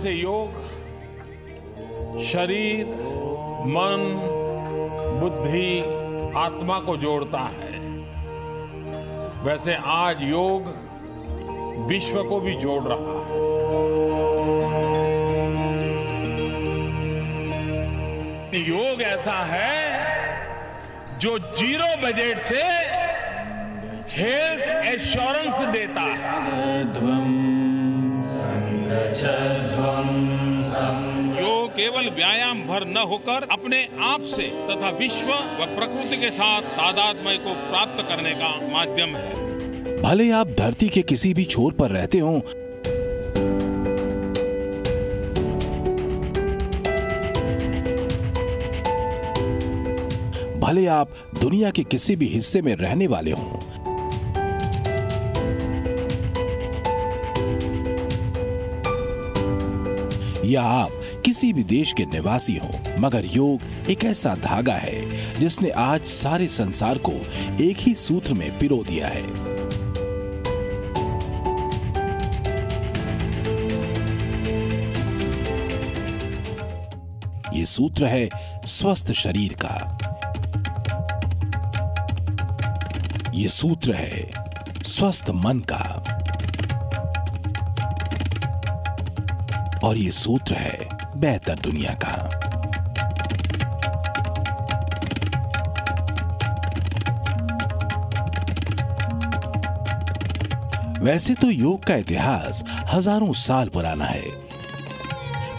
जैसे योग, शरीर, मन, बुद्धि, आत्मा को जोड़ता है। वैसे आज योग विश्व को भी जोड़ रहा है। योग ऐसा है जो ज़ीरो बजट से हेल्थ एश्योरेंस देता है। केवल व्यायाम भर न होकर अपने आप से तथा विश्व व प्रकृति के साथ तादात्म्य को प्राप्त करने का माध्यम है। भले आप धरती के किसी भी छोर पर रहते हो, भले आप दुनिया के किसी भी हिस्से में रहने वाले हों, या आप किसी भी देश के निवासी हो, मगर योग एक ऐसा धागा है, जिसने आज सारे संसार को एक ही सूत्र में पिरो दिया है। ये सूत्र है स्वस्थ शरीर का। ये सूत्र है स्वस्थ मन का। और ये सूत्र है बेहतर दुनिया का। वैसे तो योग का इतिहास हज़ारों साल पुराना है।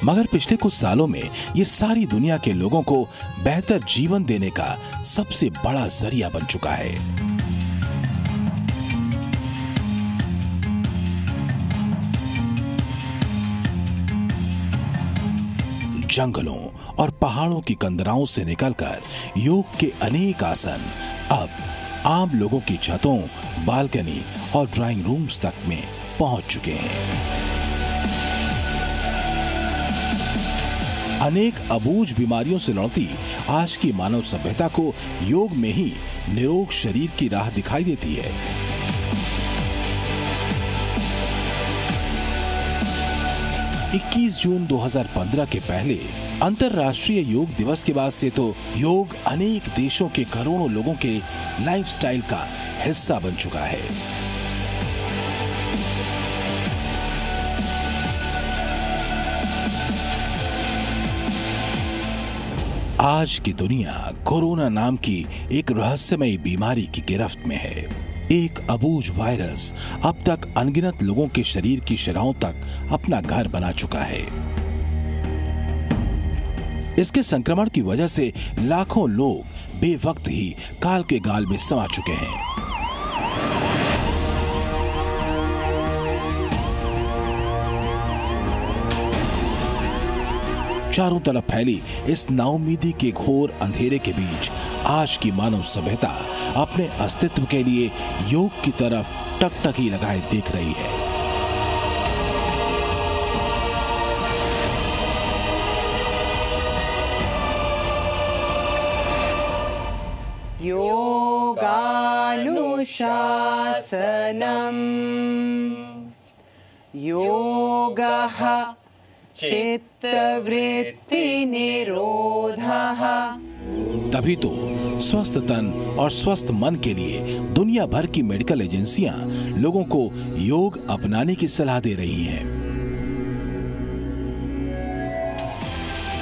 मगर पिछले कुछ सालों में ये सारी दुनिया के लोगों को बेहतर जीवन देने का सबसे बड़ा ज़रिया बन चुका है। जंगलों और पहाड़ों की कंदराओं से निकलकर योग के अनेक आसन अब आम लोगों की छतों, बालकनी और ड्राइंग रूम्स तक में पहुँच चुके हैं। अनेक अबूझ बीमारियों से लड़ती आज की मानव सभ्यता को योग में ही निरोग शरीर की राह दिखाई देती है। 21 जून 2015 के पहले अंतर्राष्ट्रीय योग दिवस के बाद से तो योग अनेक देशों के करोड़ों लोगों के लाइफस्टाइल का हिस्सा बन चुका है। आज की दुनिया कोरोना नाम की एक रहस्यमयी बीमारी की गिरफ्त में है। एक अबूझ वायरस अब तक अनगिनत लोगों के शरीर की शराहों तक अपना घर बना चुका है। इसके संक्रमण की वजह से लाखों लोग बेवक्त ही काल के गाल में समा चुके हैं। चारों तरफ़ फैली इस नाउमीदी के घोर अंधेरे के बीच। आज की मानव सभ्यता अपने अस्तित्व के लिए योग की तरफ़ टकटकी लगाए देख रही है। योगानुशासनम्। योगः चित्तवृत्तिनिरोधः। तभी तो स्वस्थ तन और स्वस्थ मन के लिए दुनिया भर की मेडिकल एजेंसियाँ लोगों को योग अपनाने की सलाह दे रही हैं।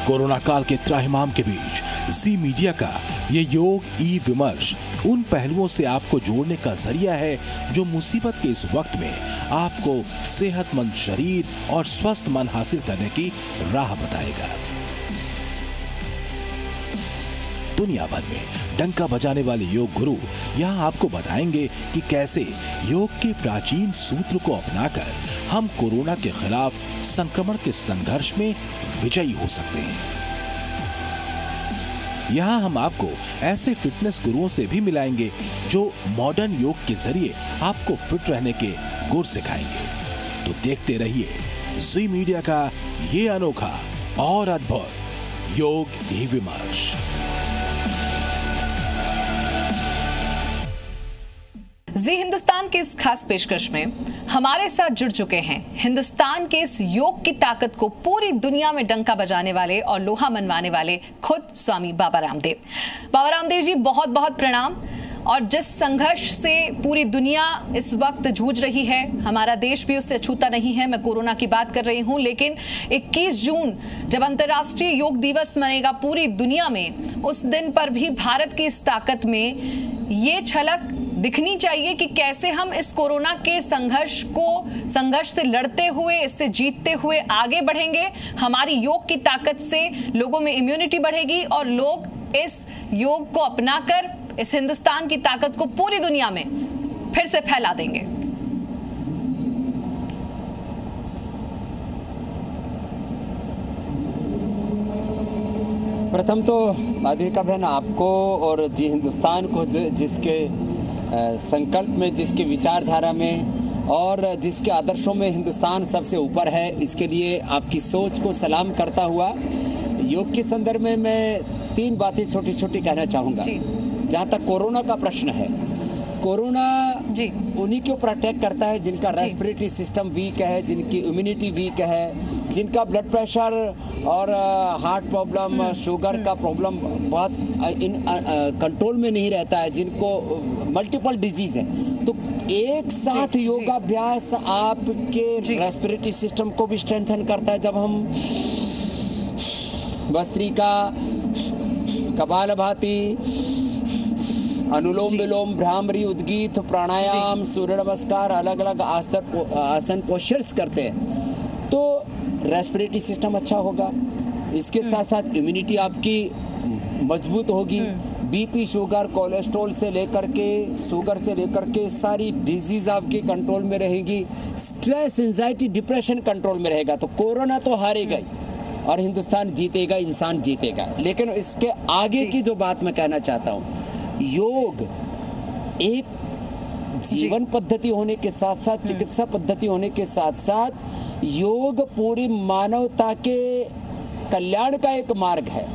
कोरोना काल के त्राहिमाम के बीच जी मीडिया का ये योग ई विमर्श उन पहलुओं से आपको जोड़ने का ज़रिया है जो मुसीबत के इस वक्त में आपको सेहतमंद शरीर और स्वस्थ मन हासिल करने की राह बताएगा। दुनिया भर में डंका बजाने वाले योग गुरु यहाँ आपको बताएँगे कि कैसे योग के प्राचीन सूत्र को अपनाकर हम कोरोना के खिलाफ संक्रमण के संघर्ष में विजयी हो सकते हैं। यहाँ हम आपको ऐसे फिटनेस गुरुओं से भी मिलाएँगे जो मॉडर्न योग के ज़रिए आपको फिट रहने के गुर सिखाएँगे। तो देखते रहिए जी मीडिया का ये अनोखा और अद्भुत योग ई विमर्श जी, हिंदुस्तान के इस खास पेशकश में हमारे साथ जुड़ चुके हैं हिंदुस्तान के इस योग की ताकत को पूरी दुनिया में डंका बजाने वाले और लोहा मनवाने वाले खुद स्वामी बाबा रामदेव। बाबा रामदेव जी बहुत बहुत प्रणाम। और जिस संघर्ष से पूरी दुनिया इस वक्त जूझ रही है, हमारा देश भी उससे अछूता नहीं है, मैं कोरोना की बात कर रही हूँ, लेकिन 21 जून जब अंतर्राष्ट्रीय योग दिवस मनेगा पूरी दुनिया में, उस दिन पर भी भारत की इस ताकत में ये छलक दिखनी चाहिए कि कैसे हम इस कोरोना के संघर्ष को, संघर्ष से लड़ते हुए, इससे जीतते हुए आगे बढ़ेंगे। हमारी योग की ताकत से लोगों में इम्यूनिटी बढ़ेगी और लोग इस योग को अपनाकर, इस हिंदुस्तान की ताकत को पूरी दुनिया में फिर से फैला देंगे। प्रथम तो माधुरिका बहन आपको और जी हिंदुस्तान को जिसके संकल्प में जिसके विचारधारा में और जिसके आदर्शों में हिंदुस्तान सबसे ऊपर है इसके लिए आपकी सोच को सलाम करता हुआ योग के संदर्भ में मैं तीन बातें छोटी छोटी कहना चाहूँगा। जहाँ तक कोरोना का प्रश्न है कोरोना जी। उन्हीं को प्रोटेक्ट करता है जिनका रेस्पिरेटरी सिस्टम वीक है जिनकी इम्यूनिटी वीक है जिनका ब्लड प्रेशर और हार्ट प्रॉब्लम शुगर का प्रॉब्लम बहुत इन कंट्रोल में नहीं रहता है जिनको मल्टीपल डिज़ीज़ है। तो एक साथ योगाभ्यास आपके रेस्पिरेटरी सिस्टम को भी स्ट्रेंथन करता है जब हम भस्त्रिका कपाल भाती अनुलोम विलोम भ्रामरी उद्गीत प्राणायाम सूर्य नमस्कार अलग अलग आसन आसन पोस्चर्स करते हैं तो रेस्पिरेटरी सिस्टम अच्छा होगा। इसके साथ साथ इम्यूनिटी आपकी मज़बूत होगी। बीपी शुगर कोलेस्ट्रॉल से लेकर के शुगर से लेकर के सारी डिज़ीज़ आपकी कंट्रोल में रहेगी। स्ट्रेस एंजाइटी डिप्रेशन कंट्रोल में रहेगा। तो कोरोना तो हारेगा ही। और हिंदुस्तान जीतेगा इंसान जीतेगा। लेकिन इसके आगे की जो बात मैं कहना चाहता हूँ योग एक जीवन पद्धति होने के साथ साथ हम्म। चिकित्सा पद्धति होने के साथ साथ योग पूरी मानवता के कल्याण का एक मार्ग है।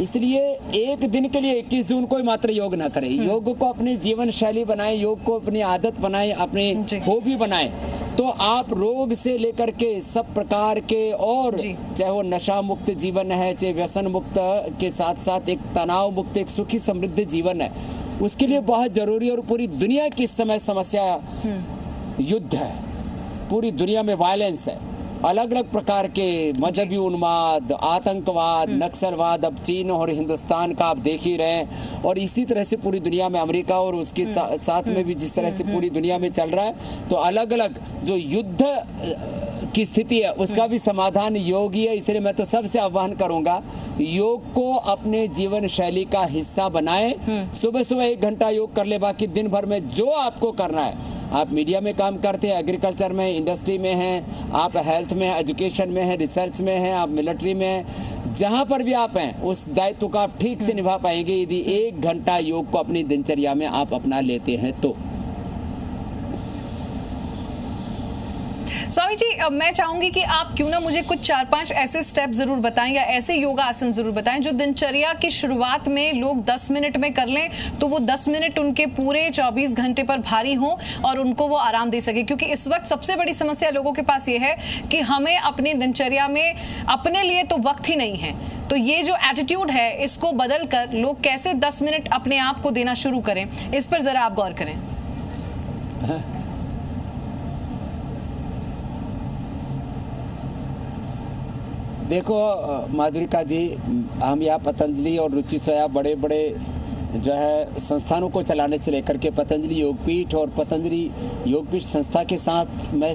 इसलिए एक दिन के लिए 21 जून को मात्र योग ना करें। हम्म। योग को अपनी जीवन शैली बनाए योग को अपनी आदत बनाए अपनी हॉबी बनाए। तो आप रोग से लेकर के सब प्रकार के और चाहे वो नशा मुक्त जीवन है चाहे व्यसन मुक्त के साथ साथ एक तनाव मुक्त एक सुखी समृद्ध जीवन है। उसके लिए बहुत ज़रूरी और पूरी दुनिया की इस समय समस्या हम्म। युद्ध है। पूरी दुनिया में वायलेंस है। अलग अलग प्रकार के मजहबी उन्माद आतंकवाद हम्म। नक्सलवाद अब चीन और हिंदुस्तान का आप देख ही रहे हैं। और इसी तरह से पूरी दुनिया में अमेरिका और उसके हम्म। सा, साथ में भी जिस तरह से पूरी दुनिया में चल रहा है तो अलग अलग जो युद्ध की स्थिति है उसका भी समाधान योग ही है। इसलिए मैं तो सबसे आह्वान करूँगा योग को अपने जीवन शैली का हिस्सा बनाए। हम्म। सुबह सुबह एक घंटा योग कर ले बाकी दिन भर में जो आपको करना है आप मीडिया में काम करते हैं एग्रीकल्चर में इंडस्ट्री में हैं, आप हेल्थ में एजुकेशन में हैं रिसर्च में हैं, आप मिलिट्री में हैं, जहाँ पर भी आप हैं, उस दायित्व को आप ठीक से निभा पाएँगे। यदि एक घंटा योग को अपनी दिनचर्या में आप अपना लेते हैं तो। स्वामी जी मैं चाहूँगी कि आप क्यों ना मुझे कुछ चार पाँच ऐसे स्टेप ज़रूर बताएँ या ऐसे योगा आसन ज़रूर बताएँ जो दिनचर्या की शुरुआत में लोग 10 मिनट में कर लें तो वो 10 मिनट उनके पूरे 24 घंटे पर भारी हो और उनको वो आराम दे सके। क्योंकि इस वक्त सबसे बड़ी समस्या लोगों के पास ये है कि हमें अपनी दिनचर्या में अपने लिए तो वक्त ही नहीं है। तो ये जो एटीट्यूड है, इसको बदल कर लोग कैसे दस मिनट अपने आप को देना शुरू करें, इस पर जरा आप गौर करें। देखो, माधुरिका जी, हम यहाँ पतंजलि और रुचि सोया बड़े बड़े जो है संस्थानों को चलाने से लेकर के पतंजलि योगपीठ और पतंजलि योगपीठ संस्था के साथ मैं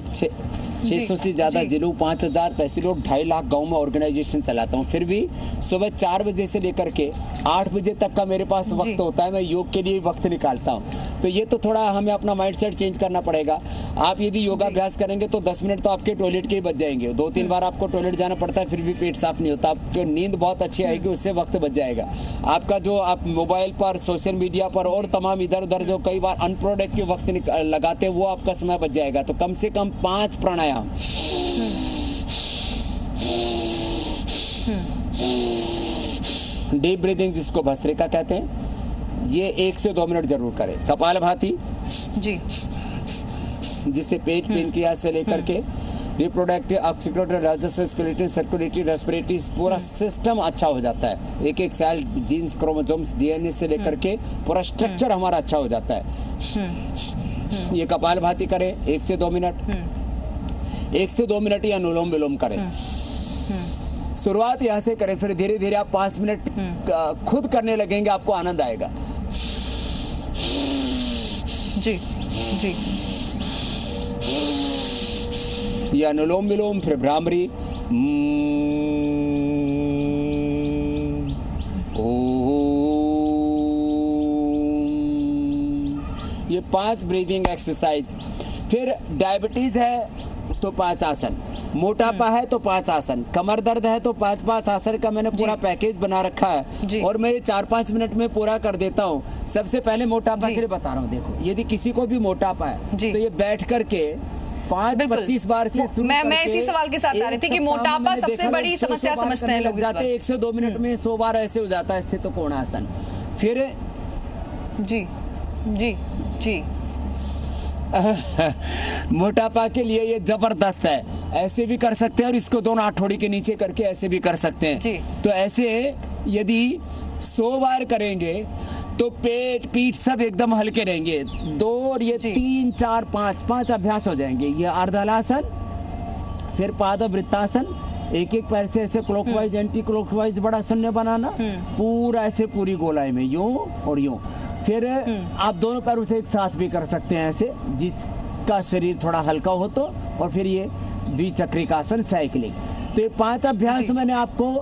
छः सौ से ज़्यादा जिलों पाँच हज़ार तहसीलों ढाई लाख गाँव में ऑर्गेनाइजेशन चलाता हूँ। फिर भी सुबह चार बजे से लेकर के आठ बजे तक का मेरे पास वक्त होता है मैं योग के लिए वक्त निकालता हूँ। तो ये तो थोड़ा हमें अपना माइंड सेट चेंज करना पड़ेगा। आप यदि योगाभ्यास करेंगे तो दस मिनट तो आपके टॉयलेट के ही बच जाएँगे। दो तीन हम्म। बार आपको टॉयलेट जाना पड़ता है फिर भी पेट साफ़ नहीं होता। आपको नींद बहुत अच्छी आएगी हम्म। उससे वक्त बच जाएगा। आपका जो आप मोबाइल पर सोशल मीडिया पर और तमाम इधर उधर जो कई बार अनप्रोडक्टिव वक्त लगाते हैं वो आपका समय बच जाएगा। तो कम से कम पाँच प्राणायाम डीप ब्रीदिंग जिसको भस्त्रिका कहते हैं ये एक से दो मिनट ज़रूर करें। कपाल भाती जी। जिससे पेट पेनक्रियाज से लेकर के रिप्रोडक्टिव ऑक्सीक्यूटिव राजस्व सर्कुलेटरी रेस्पिरेटरी पूरा सिस्टम अच्छा हो जाता है। एक एक सेल जीन्स क्रोमोसोम्स डीएनए से लेकर के पूरा स्ट्रक्चर हमारा अच्छा हो जाता है। ये कपाल भाती करें एक से दो मिनट। एक से दो मिनट या अनुलोम विलोम करें। शुरुआत यहाँ से करें फिर धीरे धीरे आप पाँच मिनट खुद करने लगेंगे आपको आनंद आएगा। जी जी। ये अनुलोम विलोम फिर भ्रामरी। ये पाँच ब्रीदिंग एक्सरसाइज फिर डायबिटीज़ है तो पाँच आसन। मोटापा है तो पाँच आसन। कमर दर्द है तो पाँच पाँच आसन का मैंने पूरा पैकेज बना रखा है। और मैं ये चार पाँच मिनट में पूरा कर देता हूँ। सबसे पहले मोटापा। के लिए बता रहा हूँ देखो यदि किसी को भी मोटापा है तो ये बैठ करके पाँच पच्चीस बार से शुरू मैं- मैं इसी सवाल के साथ आ रही थी कि मोटापा सबसे बड़ी समस्या समझते हैं लोग जाते एक से दो मिनट में सौ बार ऐसे हो जाता है स्थित कोणासन फिर जी जी। जी। मोटापा के लिए ये ज़बरदस्त है। ऐसे भी कर सकते हैं और इसको दोनों आठोड़ी के नीचे करके ऐसे भी कर सकते हैं। तो ऐसे यदि सौ बार करेंगे तो पेट पीठ सब एकदम हल्के रहेंगे। दो और ये तीन चार पाँच पाँच अभ्यास हो जाएँगे। ये अर्धलासन फिर पाद वृत्तासन एक एक पैर से ऐसे क्लॉकवाइज एंटी क्लॉकवाइज बड़ा शून्य बनाना। पूरा ऐसे पूरी गोलाई में यूँ और यूँ। फिर आप दोनों पैरों से एक साथ भी कर सकते हैं ऐसे जिसका शरीर थोड़ा हल्का हो तो और फिर ये द्विचक्रिकासन साइकिलिंग। तो ये पाँच अभ्यास मैंने आपको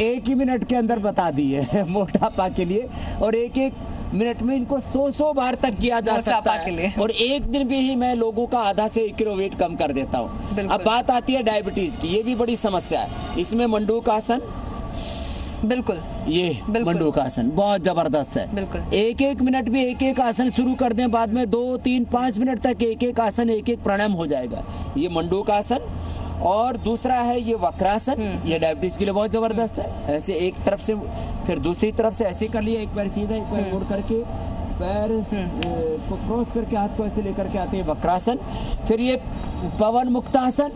एक ही मिनट के अंदर बता दिए है मोटापा के लिए और एक एक मिनट में इनको सौ सौ बार तक किया जा सकता के है लिए। और एक दिन भी ही मैं लोगों का आधा से एक किलो वेट कम कर देता हूँ। अब बात आती है डायबिटीज़ की ये भी बड़ी समस्या है। इसमें मंडूक आसन बिल्कुल। ये मंडू का आसन बहुत ज़बरदस्त है। बिल्कुल। एक एक मिनट भी एक एक आसन शुरू कर दें बाद में दो तीन पाँच मिनट तक एक एक आसन एक एक प्राणायाम हो जाएगा। ये मंडूक आसन और दूसरा है ये वक्रासन। हम्म। ये डायबिटीज़ के लिए बहुत ज़बरदस्त है। ऐसे एक तरफ़ से फिर दूसरी तरफ़ से ऐसे कर लिया एक पैर सीधा एक हम्म। पैर मोड़ करके पैर को क्रॉस करके हाथ को ऐसे लेकर के आते हैं वक्रासन। फिर ये पवन मुक्तासन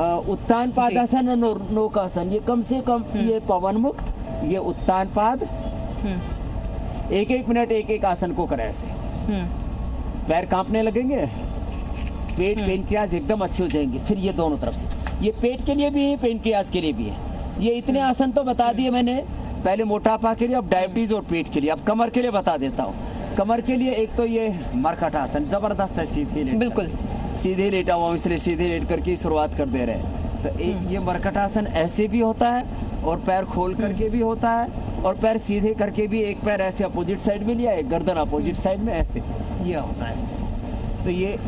उत्तान पादासन और नो- नौकासन। ये कम से कम हम्म। ये पवन मुक्त ये उत्तान पाद। एक एक मिनट एक एक आसन को करें ऐसे। पैर कांपने लगेंगे पेट पेनक्रियाज एकदम अच्छे हो जाएँगे। फिर ये दोनों तरफ़ से। ये पेट के लिए भी है पेनक्रियाज के लिए भी है। ये इतने आसन तो बता दिए मैंने। पहले मोटापा के लिए अब डायबिटीज़ और पेट के लिए। अब कमर के लिए बता देता हूँ। कमर के लिए एक तो ये मरकट आसन ज़बरदस्त है सीधी बिल्कुल। सीधे लेटा हुआ हूँ, इसलिए सीधे लेट करके शुरुआत कर दे रहे हैं। तो एक ये मरकट आसन ऐसे भी होता है और पैर खोल करके भी होता है और पैर सीधे करके भी एक पैर ऐसे अपोजिट साइड में लिया एक गर्दन अपोजिट साइड में ऐसे। ये होता है ऐसे। तो ये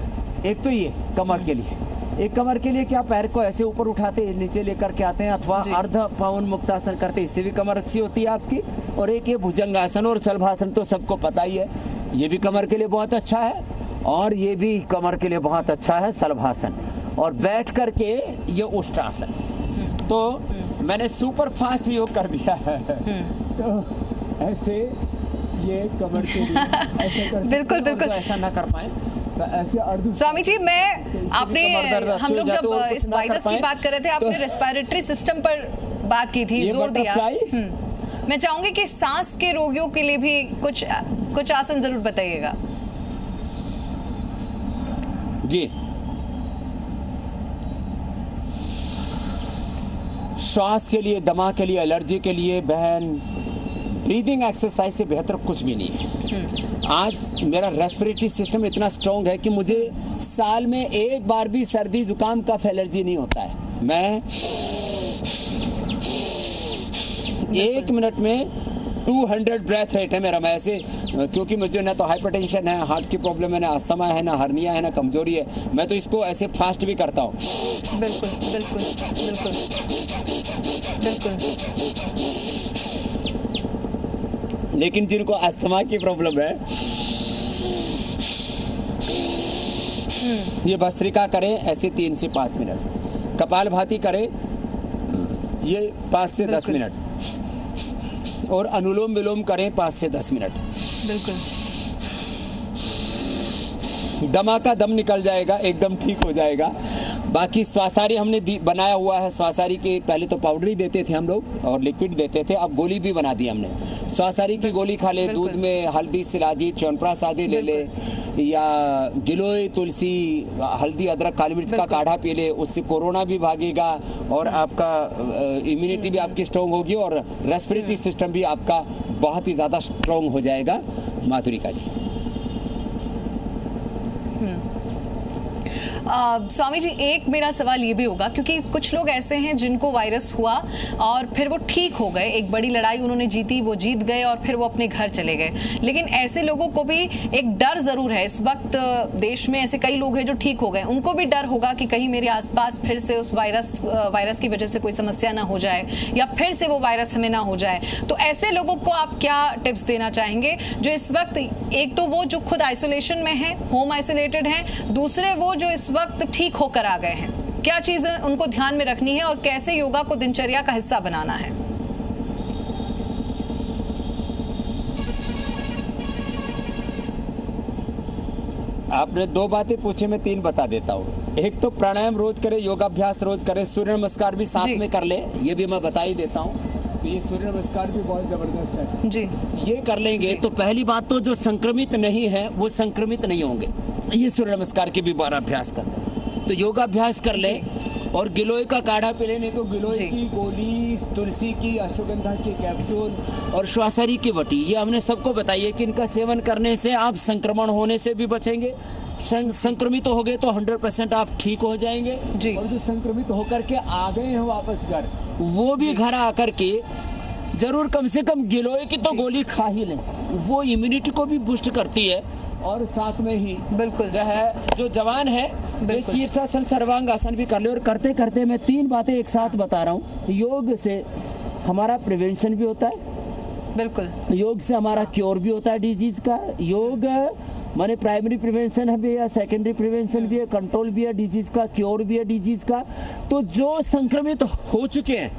एक तो ये कमर के लिए। एक कमर के लिए क्या पैर को ऐसे ऊपर उठाते हैं, नीचे लेकर के आते हैं अथवा अर्ध पवन मुक्तासन करते इससे भी कमर अच्छी होती है आपकी। और एक ये भुजंगासन और सलभासन तो सबको पता ही है। ये भी कमर के लिए बहुत अच्छा है। और ये भी कमर के लिए बहुत अच्छा है सलभासन और बैठ करके ये उष्टासन। तो मैंने सुपर फास्ट योग कर दिया है। तो ऐसे ये कमर के लिए ऐसे कर बिल्कुल, बिल्कुल। ऐसा ना कर पाए। तो स्वामी जी मैं आपने दर्द अच्छी हम लोग जब तो इस वायरस की बात कर रहे थे आपने तो- रेस्पिरेटरी सिस्टम पर बात की थी ज़ोर दिया। हम्म। मैं चाहूँगी कि सांस के रोगियों के लिए भी कुछ कुछ आसन ज़रूर बताइएगा। जी। श्वास के लिए दमा के लिए एलर्जी के लिए बहन ब्रीदिंग एक्सरसाइज से बेहतर कुछ भी नहीं है। आज मेरा रेस्पिरेटरी सिस्टम इतना स्ट्रॉन्ग है कि मुझे साल में एक बार भी सर्दी जुकाम कफ एलर्जी नहीं होता है। मैं एक मिनट में 200 ब्रेथ रेट है मेरा मैं ऐसे क्योंकि मुझे ना तो हाइपरटेंशन है हार्ट की प्रॉब्लम है ना अस्थमा है ना हर्निया है ना कमज़ोरी है। मैं तो इसको ऐसे फास्ट भी करता हूँ। बिल्कुल बिल्कुल बिल्कुल बिल्कुल। लेकिन जिनको अस्थमा की प्रॉब्लम है ये भस्त्रिका करें ऐसे तीन से पाँच मिनट। कपाल भाती करें ये पाँच से दस मिनट। और अनुलोम विलोम करें पाँच से दस मिनट। बिल्कुल। दमा दम निकल जाएगा एकदम ठीक हो जाएगा। बाकी स्वासारी हमने बनाया हुआ है स्वासारी के पहले तो पाउडर ही देते थे हम लोग और लिक्विड देते थे अब गोली भी बना दी हमने। स्वासारी की गोली खा ले दूध में हल्दी सिलाजी चौनप्रास आदि ले ले। या गिलोय तुलसी हल्दी अदरक काली मिर्च का काढ़ा पी ले उससे कोरोना भी भागेगा और आपका इम्यूनिटी भी आपकी स्ट्रांग होगी और रेस्पिरेटरी सिस्टम भी आपका बहुत ही ज़्यादा स्ट्रांग हो जाएगा। माधुरिका जी। स्वामी जी, एक मेरा सवाल ये भी होगा, क्योंकि कुछ लोग ऐसे हैं जिनको वायरस हुआ और फिर वो ठीक हो गए, एक बड़ी लड़ाई उन्होंने जीती, वो जीत गए और फिर वो अपने घर चले गए। लेकिन ऐसे लोगों को भी एक डर ज़रूर है। इस वक्त देश में ऐसे कई लोग हैं जो ठीक हो गए। उनको भी डर होगा कि कहीं मेरे आसपास फिर से उस वायरस वायरस की वजह से कोई समस्या ना हो जाए, या फिर से वो वायरस हमें ना हो जाए। तो ऐसे लोगों को आप क्या टिप्स देना चाहेंगे, जो इस वक्त एक तो वो जो खुद आइसोलेशन में है, होम आइसोलेटेड है, दूसरे वो जो इस वक्त ठीक होकर आ गए हैं। क्या चीज़ें उनको ध्यान में रखनी है और कैसे योगा को दिनचर्या का हिस्सा बनाना है? आपने दो बातें पूछी मैं तीन बता देता हूँ। एक तो प्राणायाम रोज करे योगाभ्यास रोज करे सूर्य नमस्कार भी साथ में कर ले ये भी मैं बता ही देता हूँ। तो ये सूर्य नमस्कार भी बहुत ज़बरदस्त है। जी। ये कर लेंगे तो पहली बात तो जो संक्रमित नहीं है वो संक्रमित नहीं होंगे। ये सूर्य नमस्कार के भी बारह अभ्यास कर। तो योगाभ्यास कर ले और गिलोय का काढ़ा पी ले नहीं तो गिलोय की गोली तुलसी की अश्वगंधा की कैप्सूल और श्वासरी की वटी ये हमने सबको बताई है कि इनका सेवन करने से आप संक्रमण होने से भी बचेंगे। संक्रमित हो गए तो 100 परसेंट आप ठीक हो जाएँगे। जी। और जो संक्रमित होकर के आ गए हैं वापस घर वो भी घर आकर के ज़रूर कम से कम गिलोय की तो गोली खा ही लें। वो इम्यूनिटी को भी बूस्ट करती है। और साथ में ही बिल्कुल। जो है जो जवान है शीर्षासन सर्वांग आसन भी कर ले। और करते करते मैं तीन बातें एक साथ बता रहा हूँ। योग से हमारा प्रिवेंशन भी होता है। बिल्कुल। योग से हमारा क्योर भी होता है डिज़ीज़ का। योग माने प्राइमरी प्रिवेंशन भी है सेकेंडरी प्रिवेंशन भी है कंट्रोल भी है डिज़ीज़ का क्योर भी है डिज़ीज़ का। तो जो संक्रमित हो चुके हैं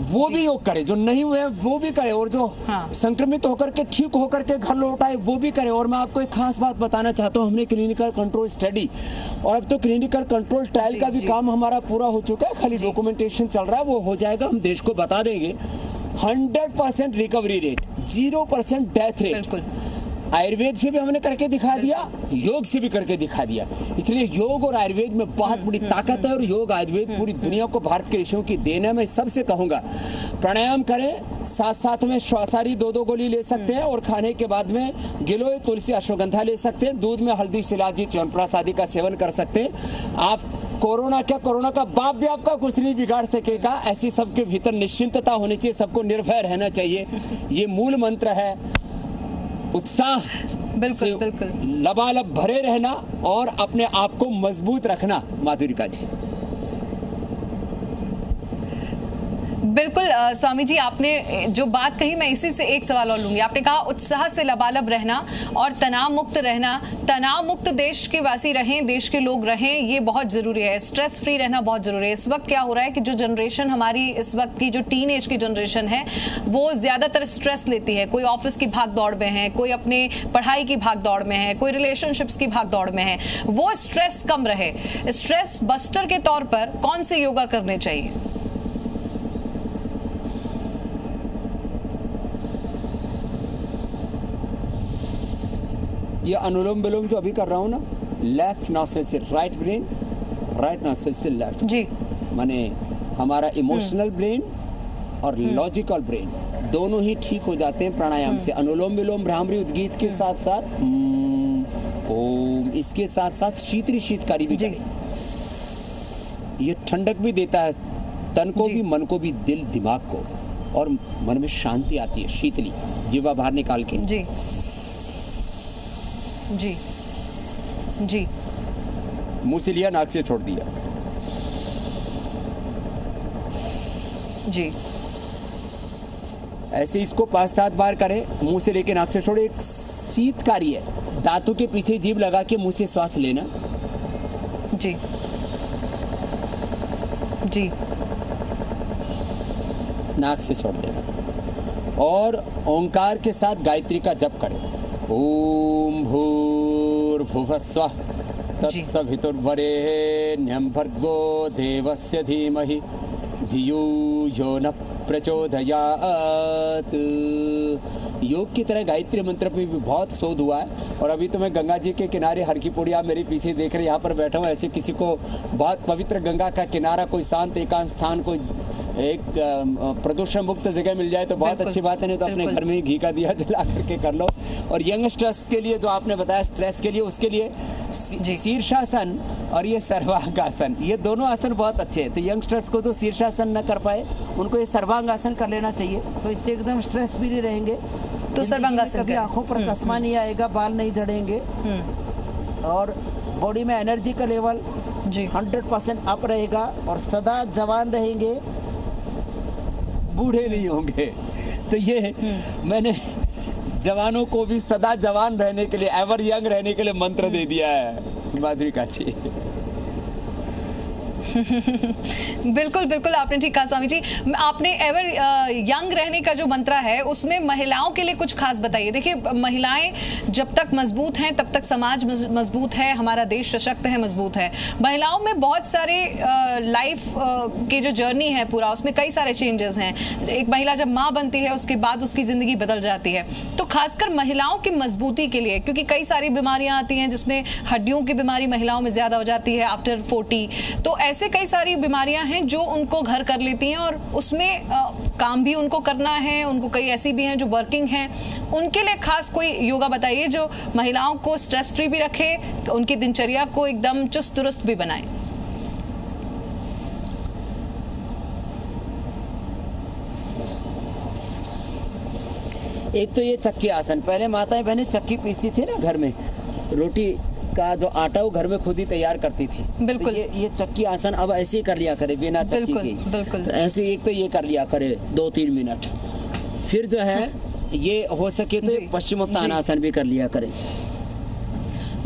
वो भी योग करे जो नहीं हुए वो भी करे और जो हाँ। संक्रमित होकर के ठीक होकर के घर लौट आए वो भी करे। और मैं आपको एक खास बात बताना चाहता हूँ हमने क्लिनिकल कंट्रोल स्टडी और अब तो क्लिनिकल कंट्रोल ट्रायल का भी काम हमारा पूरा हो चुका है। खाली डॉक्यूमेंटेशन चल रहा है वो हो जाएगा हम देश को बता देंगे। Hundred percent recovery rate zero percent death rate Ayurveda से भी हमने करके दिखा दिया योग से भी करके दिखा दिया। इसलिए योग और आयुर्वेद में बहुत बड़ी हम्म, ताकत है और योग आयुर्वेद पूरी दुनिया को भारत के ऋषियों की देना मैं सबसे कहूँगा प्राणायाम करें साथ साथ में श्वासारी दो दो गोली ले सकते हैं और खाने के बाद में गिलोय तुलसी अश्वगंधा ले सकते हैं। दूध में हल्दी शिलाजी च्यवनप्राश आदि का सेवन कर सकते हैं। आप कोरोना क्या कोरोना का बाप भी आपका कुछ नहीं बिगाड़ सकेगा? ऐसी सबके भीतर निश्चिंतता होनी चाहिए सबको निर्भय रहना चाहिए। ये मूल मंत्र है। उत्साह बिल्कुल बिल्कुल। लबालब भरे रहना और अपने आप को मज़बूत रखना माधुरिका जी। बिल्कुल स्वामी जी आपने जो बात कही, मैं इसी से एक सवाल और लूँगी। आपने कहा, उत्साह से लबालब रहना और तनाव मुक्त रहना। तनाव मुक्त देश के वासी रहें, देश के लोग रहें, ये बहुत ज़रूरी है। स्ट्रेस फ्री रहना बहुत ज़रूरी है। इस वक्त क्या हो रहा है कि जो जनरेशन हमारी, इस वक्त की जो टीन एज की जनरेशन है, वो ज़्यादातर स्ट्रेस लेती है। कोई ऑफ़िस की भाग दौड़ में है, कोई अपने पढ़ाई की भाग दौड़ में है, कोई रिलेशनशिप्स की भाग दौड़ में है। वो स्ट्रेस कम रहे। स्ट्रेस बस्टर के तौर पर कौन से योगा करने चाहिए? ये अनुलोम विलोम जो अभी कर रहा हूँ ना लेफ़्ट नॉसेल से राइट ब्रेन राइट नॉसेल से लेफ़्ट जी। माने हमारा इमोशनल ब्रेन हम्म। और लॉजिकल हम्म। ब्रेन दोनों ही ठीक हो जाते हैं प्राणायाम से। हम्म। अनुलोम विलोम भ्रामरी उद्गीत के साथ साथ ओम इसके साथ साथ शीतरी शीतकारी भी करें। ये ठंडक भी देता है तन को भी मन को भी दिल दिमाग को। और मन में शांति आती है शीतली जीवा बाहर निकाल के। जी। जी। जी। मुँह से लिया नाक से छोड़ दिया। जी। ऐसे इसको पाँच सात बार करें मुँह से लेके नाक से छोड़े। एक शीतकारी है। दांतों के पीछे जीभ लगा के मुँह से श्वास लेना। जी। जी। नाक से छोड़ देना। और ओंकार के साथ गायत्री का जप करें। ओम भूर्भुवस्व भूर्भुवस्व तत्सवितुर्वरेण्यं भर्गो देवस्य धीमहि धियो यो न प्रचोदयात। योग की तरह गायत्री मंत्र पे भी बहुत शोध हुआ है और अभी तो मैं गंगा जी के किनारे हर की पुड़िया मेरे पीछे देख रहे यहाँ पर बैठा हूँ ऐसे किसी को बहुत पवित्र गंगा का किनारा कोई शांत एकांत स्थान कोई एक प्रदूषण मुक्त जगह मिल जाए तो बहुत अच्छी बात है नहीं तो अपने घर में ही घी का दिया जला करके कर लो। और यंग स्ट्रेस के लिए जो आपने बताया स्ट्रेस के लिए उसके लिए शीर्षासन और ये सर्वांग आसन ये दोनों आसन बहुत अच्छे हैं। तो यंगस्टर्स को जो शीर्षासन न कर पाए उनको ये सर्वांग आसन कर लेना चाहिए। तो इससे एकदम स्ट्रेस फ्री रहेंगे। तो सर्वांगासन कभी आँखों पर हम्म, चश्मा नहीं आएगा बाल नहीं झड़ेंगे। हम्म। और बॉडी में एनर्जी का लेवल जी। हंड्रेड परसेंट अप रहेगा और सदा जवान रहेंगे। बूढ़े नहीं होंगे तो ये। मैंने जवानों को भी सदा जवान रहने के लिए एवर यंग रहने के लिए मंत्र दे दिया है, माधुरी काची बिल्कुल बिल्कुल, आपने ठीक कहा स्वामी जी। आपने एवर यंग रहने का जो मंत्रा है, उसमें महिलाओं के लिए कुछ खास बताइए। देखिए महिलाएँ जब तक मज़बूत हैं, तब तक समाज मज़बूत है, हमारा देश सशक्त है, मज़बूत है। महिलाओं में बहुत सारे लाइफ की जो जर्नी है पूरा, उसमें कई सारे चेंजेस हैं। एक महिला जब माँ बनती है, उसके बाद उसकी ज़िंदगी बदल जाती है। तो खासकर महिलाओं की मजबूती के लिए, क्योंकि कई सारी बीमारियाँ आती हैं, जिसमें हड्डियों की बीमारी महिलाओं में ज़्यादा हो जाती है आफ्टर फोर्टी तो ऐसे कई सारी बीमारियाँ हैं जो उनको घर कर लेती हैं और उसमें आ, काम भी उनको करना है उनको कई ऐसी भी हैं जो वर्किंग हैं। उनके लिए खास कोई योगा बताइए जो महिलाओं को स्ट्रेस फ्री भी रखे उनकी दिनचर्या को एकदम चुस्त दुरुस्त भी बनाए। एक तो ये चक्की आसन पहले माताएँ बहनें चक्की पीसती थी ना घर में रोटी का जो आटा वो घर में खुद ही तैयार करती थी। बिल्कुल। तो ये, ये चक्की आसन अब ऐसे ही कर लिया करे बिना चक्की के बिल्कुल। तो ऐसे एक तो ये कर लिया करे दो तीन मिनट। फिर जो है ये हो सके तो पश्चिमोत्तान आसन भी कर लिया करे।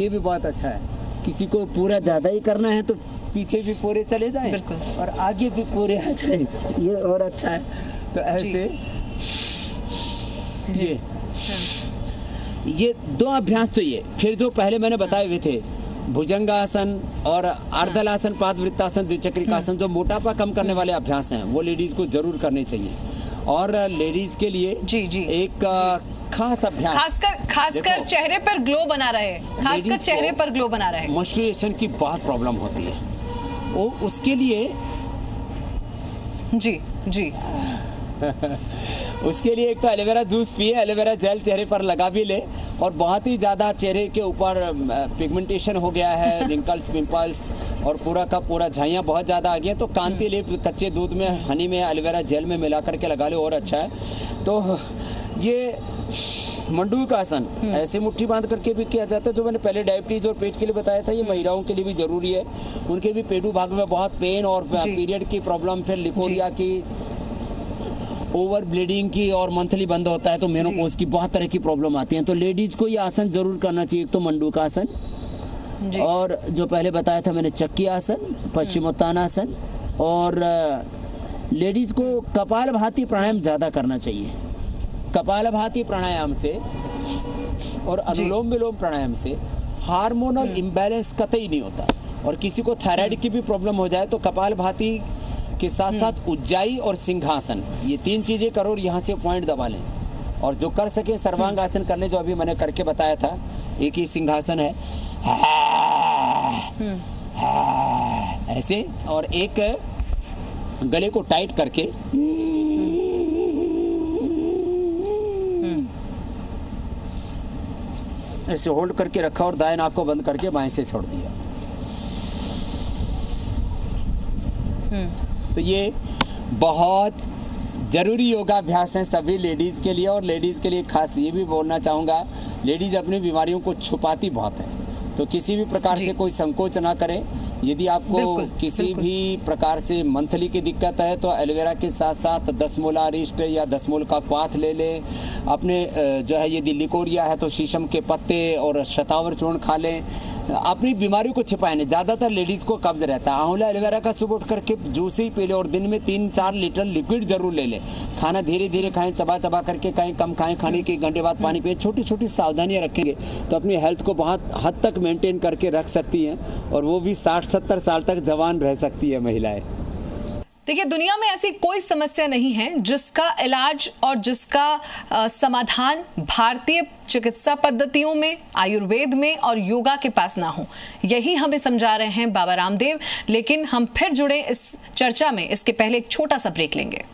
ये भी बहुत अच्छा है। किसी को पूरा ज़्यादा ही करना है तो पीछे भी पूरे चले जाए और आगे भी पूरे आ जाए। ये और अच्छा है। तो ऐसे। जी, जी। ये दो अभ्यास तो ये फिर जो पहले मैंने बताए हुए थे। भुजंगासन और अर्धलासन पादवृत्तासन द्विचक्रिकासन जो मोटापा कम करने वाले अभ्यास हैं वो लेडीज़ को ज़रूर करने चाहिए। और लेडीज़ के लिए जी जी। एक खास अभ्यास। खासकर खासकर चेहरे पर ग्लो बना रहे। खासकर चेहरे पर ग्लो बना रहे। मॉइस्चराइजेशन की बहुत प्रॉब्लम होती है। वो उसके लिए जी जी। उसके लिए एक तो एलोवेरा जूस पिए एलोवेरा जेल चेहरे पर लगा भी ले और बहुत ही ज़्यादा चेहरे के ऊपर पिगमेंटेशन हो गया है रिंकल्स पिंपल्स और पूरा का पूरा झाइयाँ बहुत ज़्यादा आ गई हैं। तो कांति लेप कच्चे दूध में हनी में एलोवेरा जेल में मिला करके लगा लो और अच्छा है। तो ये मंडू का आसन हम्म। ऐसे मुट्ठी बाँध करके भी किया जाता है। जो मैंने पहले डायबिटीज़ और पेट के लिए बताया था ये महिलाओं के लिए भी ज़रूरी है। उनके भी पेटू भाग में बहुत पेन और पीरियड की प्रॉब्लम फिर लिपोरिया की ओवर ब्लीडिंग की और मंथली बंद होता है तो मेनोपोज की बहुत तरह की प्रॉब्लम आती है। तो लेडीज़ को ये आसन ज़रूर करना चाहिए एक तो मंडू का आसन और जो पहले बताया था मैंने चक्की आसन पश्चिमोत्तानासन और लेडीज़ को कपाल भाती प्राणायाम ज़्यादा करना चाहिए। कपाल भाती प्राणायाम से और अनुलोम विलोम प्राणायाम से हार्मोनल इम्बैलेंस कतई नहीं होता। और किसी को थायराइड की भी प्रॉब्लम हो जाए तो कपाल भाती के साथ हम्म। साथ उज्जाई और सिंहासन ये तीन चीज़ें करो और यहाँ से पॉइंट दबा लें और जो कर सके सर्वांग हम्म। आसन कर ले जो अभी मैंने करके बताया था एक ही सिंहासन है हम्म। ऐसे और एक गले को टाइट करके ऐसे होल्ड करके रखा और दाएँ नाक को बंद करके बाएँ से छोड़ दिया तो ये बहुत ज़रूरी योगाभ्यास है सभी लेडीज़ के लिए और लेडीज़ के लिए खास ये भी बोलना चाहूँगा लेडीज़ अपनी बीमारियों को छुपाती बहुत है। तो किसी भी प्रकार से कोई संकोच ना करें। यदि आपको बिल्कुल, किसी बिल्कुल। भी प्रकार से मंथली की दिक्कत है तो एलोवेरा के साथ साथ दस मूला अरिष्ट या दस मूल का क्वाथ ले लें। अपने जो है यदि लिकोरिया है तो शीशम के पत्ते और शतावर चूर्ण खा लें। अपनी बीमारियों को छिपाए ज़्यादातर लेडीज़ को कब्ज रहता है। आंवला एलोवेरा का सुबह उठ करके जूस ही पी लें और दिन में तीन चार लीटर लिक्विड ज़रूर ले लें। खाना धीरे धीरे खाएँ चबा चबा करके कहीं कम खाएँ खाने के घंटे बाद पानी पिए। छोटी छोटी सावधानियाँ रखेंगे तो अपनी हेल्थ को बहुत हद तक मेंटेन करके रख सकती हैं और वो भी साठ सत्तर साल तक जवान रह सकती है महिलाएँ। देखिए दुनिया में ऐसी कोई समस्या नहीं है जिसका इलाज और जिसका आ, समाधान भारतीय चिकित्सा पद्धतियों में आयुर्वेद में और योगा के पास ना हो। यही हमें समझा रहे हैं बाबा रामदेव लेकिन हम फिर जुड़े इस चर्चा में। इसके पहले एक छोटा सा ब्रेक लेंगे।